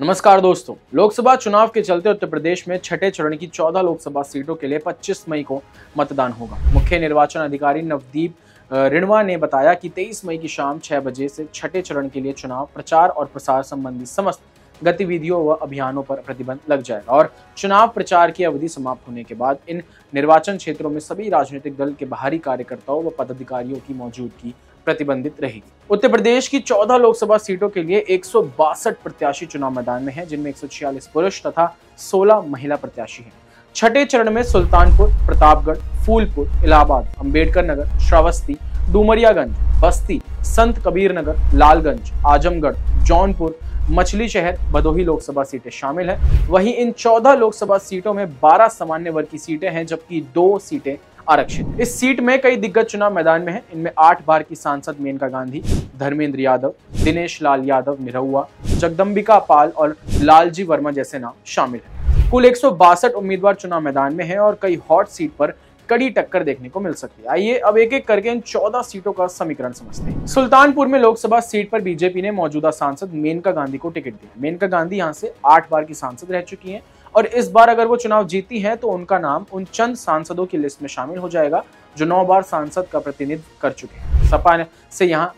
नमस्कार दोस्तों, लोकसभा चुनाव के चलते उत्तर प्रदेश में छठे चरण की 14 लोकसभा सीटों के लिए 25 मई को मतदान होगा। मुख्य निर्वाचन अधिकारी नवदीप रिणवा ने बताया कि 23 मई की शाम 6 बजे से छठे चरण के लिए चुनाव प्रचार और प्रसार संबंधी समस्त गतिविधियों व अभियानों पर प्रतिबंध लग जाएगा और चुनाव प्रचार की अवधि समाप्त होने के बाद इन निर्वाचन क्षेत्रों में सभी राजनीतिक दल के बाहरी कार्यकर्ताओं व पदाधिकारियों की मौजूदगी प्रतिबंधित रहेगी। उत्तर प्रदेश की 14 लोकसभा सीटों के लिए एक प्रत्याशी चुनाव मैदान में हैं, जिनमें एक सौ छियालीस पुरुष तथा 16 महिला प्रत्याशी हैं। छठे चरण में सुल्तानपुर, प्रतापगढ़, फूलपुर, इलाहाबाद, अंबेडकर नगर, श्रावस्ती, डुमरियागंज, बस्ती, संत कबीर नगर, लालगंज, आजमगढ़, जौनपुर मछली शहर भदोही लोकसभा सीटें शामिल है। वहीं इन 14 लोकसभा सीटों में 12 सामान्य वर्ग की सीटें हैं, जबकि दो सीटें आरक्षित। इस सीट में कई दिग्गज चुनाव मैदान में हैं। इनमें आठ बार की सांसद मेनका गांधी, धर्मेंद्र यादव, दिनेश लाल यादव, निरहुआ, जगदम्बिका पाल और लालजी वर्मा जैसे नाम शामिल है। कुल एक सौ बासठ उम्मीदवार चुनाव मैदान में है और कई हॉट सीट पर कड़ी टक्कर देखने को मिल सकती है। आइए अब एक एक करके इन चौदह सीटों का समीकरण समझते हैं। सुल्तानपुर में लोकसभा सीट पर बीजेपी ने मौजूदा सांसद मेनका गांधी को टिकट दिया। मेनका गांधी यहाँ से आठ बार की सांसद रह चुकी हैं। और इस बार अगर वो चुनाव जीती है तो उनका नाम उन चंद सांसदों की लिस्ट में शामिल हो जाएगा, जो नौ बार सांसद का प्रतिनिधित्व कर चुके हैं। सपा से यहाँ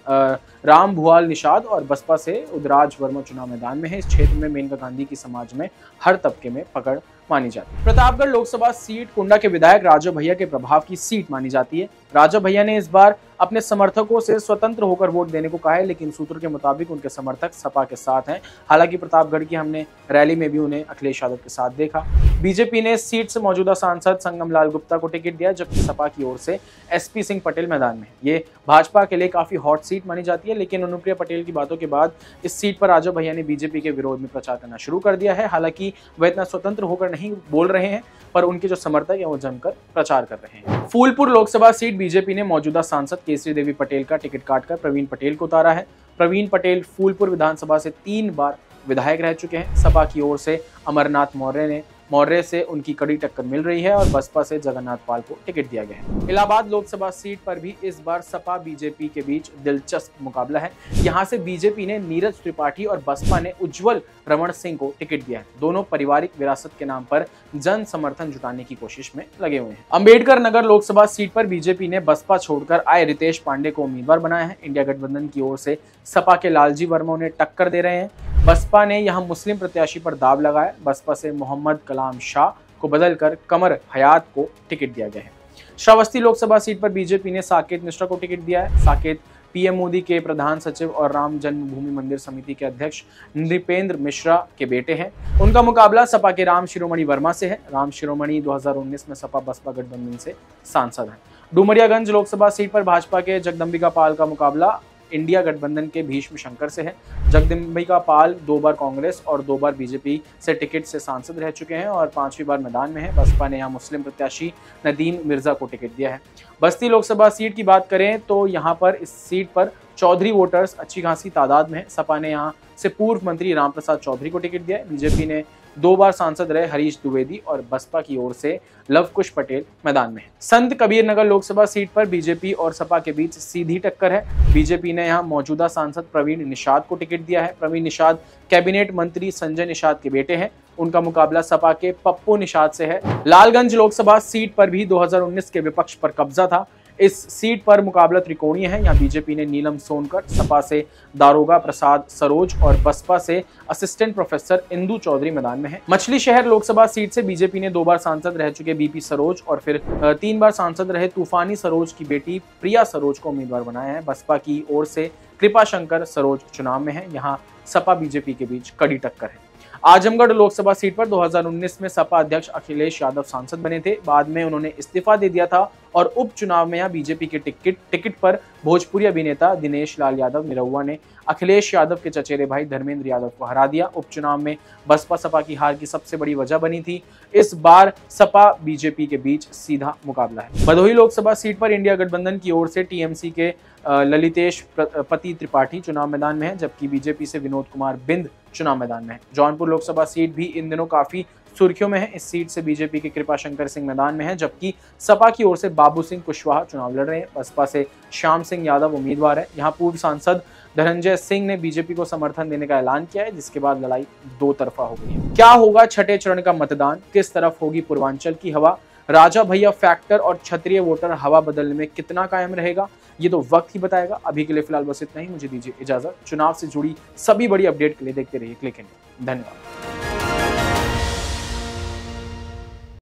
राम भुआल निषाद और बसपा से उदराज वर्मा चुनाव मैदान में है। इस क्षेत्र में मेनका गांधी की समाज में हर तबके में पकड़ मानी जाती है। प्रतापगढ़ लोकसभा सीट कुंडा के विधायक राजो भैया के प्रभाव की सीट मानी जाती है। राजो भैया ने इस बार अपने समर्थकों से स्वतंत्र होकर वोट देने को कहा है, लेकिन सूत्रों के मुताबिक उनके समर्थक सपा के साथ हैं। हालाँकि प्रतापगढ़ की हमने रैली में भी उन्हें अखिलेश यादव के साथ देखा। बीजेपी ने सीट से मौजूदा सांसद संगम लाल गुप्ता को टिकट दिया, जबकि सपा की ओर से एसपी सिंह पटेल मैदान में ये भाजपा के लिए काफ़ी हॉट सीट मानी जाती है, लेकिन अनुप्रिया पटेल की बातों के बाद इस सीट पर राजो भैया ने बीजेपी के विरोध में प्रचार करना शुरू कर दिया है। हालाँकि वह इतना स्वतंत्र होकर नहीं बोल रहे हैं, पर उनके जो समर्थक है, वो जमकर प्रचार कर रहे हैं। फूलपुर लोकसभा सीट बीजेपी ने मौजूदा सांसद केसरी देवी पटेल का टिकट काटकर प्रवीण पटेल को उतारा है। प्रवीण पटेल फूलपुर विधानसभा से तीन बार विधायक रह चुके हैं। सपा की ओर से अमरनाथ मौर्य ने मौर्य से उनकी कड़ी टक्कर मिल रही है और बसपा से जगन्नाथ पाल को टिकट दिया गया है। इलाहाबाद लोकसभा सीट पर भी इस बार सपा बीजेपी के बीच दिलचस्प मुकाबला है। यहाँ से बीजेपी ने नीरज त्रिपाठी और बसपा ने उज्जवल रमन सिंह को टिकट दिया है। दोनों पारिवारिक विरासत के नाम पर जन समर्थन जुटाने की कोशिश में लगे हुए हैं। अंबेडकर नगर लोकसभा सीट पर बीजेपी ने बसपा छोड़कर आए रितेश पांडे को उम्मीदवार बनाया है। इंडिया गठबंधन की ओर से सपा के लालजी वर्मा उन्हें टक्कर दे रहे हैं। बसपा ने यहाँ मुस्लिम प्रत्याशी पर दाव लगाया। बसपा से मोहम्मद कलाम शाह को बदलकर कमर हयात को टिकट दिया गया है। श्रावस्ती लोकसभा सीट पर बीजेपी ने साकेत मिश्रा को टिकट दिया है। साकेत पीएम मोदी के प्रधान सचिव और राम जन्मभूमि मंदिर समिति के अध्यक्ष नृपेंद्र मिश्रा के बेटे हैं। उनका मुकाबला सपा के राम शिरोमणि वर्मा से है। राम शिरोमणि 2019 में सपा बसपा गठबंधन से सांसद हैं। डुमरियागंज लोकसभा सीट पर भाजपा के जगदम्बिका पाल का मुकाबला इंडिया गठबंधन के भीष्म शंकर से है। जगदम्बिका पाल दो बार कांग्रेस और दो बार बीजेपी से टिकट से सांसद रह चुके हैं और पांचवी बार मैदान में है। बसपा ने यहाँ मुस्लिम प्रत्याशी नदीम मिर्ज़ा को टिकट दिया है। बस्ती लोकसभा सीट की बात करें तो यहाँ पर इस सीट पर चौधरी वोटर्स, अच्छी खासी तादाद में है। सपा ने यहाँ से पूर्व मंत्री रामप्रसाद चौधरी को टिकट दिया है। बीजेपी ने दो बार सांसद रहे हरीश द्विवेदी और बसपा की ओर से लवकुश पटेल मैदान में संत कबीर नगर लोकसभा सीट पर बीजेपी और सपा के बीच सीधी टक्कर है। बीजेपी ने यहाँ मौजूदा सांसद प्रवीण निषाद को टिकट दिया है। प्रवीण निषाद कैबिनेट मंत्री संजय निषाद के बेटे हैं। उनका मुकाबला सपा के पप्पू निषाद से है। लालगंज लोकसभा सीट पर भी 2019 के विपक्ष पर कब्जा था। इस सीट पर मुकाबला त्रिकोणीय है। यहाँ बीजेपी ने नीलम सोनकर, सपा से दारोगा प्रसाद सरोज और बसपा से असिस्टेंट प्रोफेसर इंदू चौधरी मैदान में है। मछली शहर लोकसभा सीट से बीजेपी ने दो बार सांसद रह चुके बीपी सरोज और फिर तीन बार सांसद रहे तूफानी सरोज की बेटी प्रिया सरोज को उम्मीदवार बनाया है। बसपा की ओर से कृपा शंकर सरोज चुनाव में है। यहाँ सपा बीजेपी के बीच कड़ी टक्कर है। आजमगढ़ लोकसभा सीट पर 2019 में सपा अध्यक्ष अखिलेश यादव सांसद बने थे। बाद में उन्होंने इस्तीफा दे दिया था और उपचुनाव में यहाँ बीजेपी के टिकट टिकट पर भोजपुरी अभिनेता दिनेश लाल यादव, निरहुआ ने अखिलेश यादव के चचेरे भाई धर्मेंद्र यादव को हरा दिया। उपचुनाव में बसपा सपा की हार की सबसे बड़ी वजह बनी थी। इस बार सपा बीजेपी के बीच सीधा मुकाबला है। भदोही लोकसभा सीट पर इंडिया गठबंधन की ओर से टीएमसी के ललितेश पति त्रिपाठी चुनाव मैदान में है, जबकि बीजेपी से विनोद कुमार बिंद चुनाव मैदान में है। जौनपुर लोकसभा सीट भी इन दिनों काफ़ी सुर्खियों में है। इस सीट से बीजेपी के कृपा शंकर सिंह मैदान में है, जबकि सपा की ओर से बाबू सिंह कुशवाहा चुनाव लड़ रहे हैं। बसपा से श्याम सिंह यादव उम्मीदवार है। यहाँ पूर्व सांसद धनंजय सिंह ने बीजेपी को समर्थन देने का ऐलान किया है, जिसके बाद लड़ाई दो तरफा हो गई है। क्या होगा छठे चरण का मतदान? किस तरफ़ होगी पूर्वांचल की हवा? राजा भैया फैक्टर और क्षत्रिय वोटर हवा बदलने में कितना कायम रहेगा? ये तो वक्त ही बताएगा। अभी के लिए फ़िलहाल बस इतना ही। मुझे दीजिए इजाज़त। चुनाव से जुड़ी सभी बड़ी अपडेट के लिए देखते रहिए क्लिक इंडिया। धन्यवाद।